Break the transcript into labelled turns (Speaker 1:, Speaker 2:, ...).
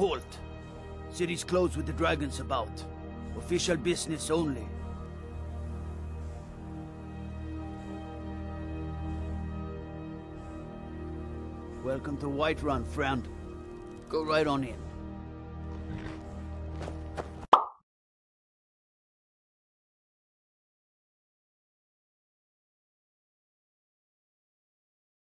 Speaker 1: Halt. City's closed with the dragons about. Official business only. Welcome to Whiterun, friend. Go right on in.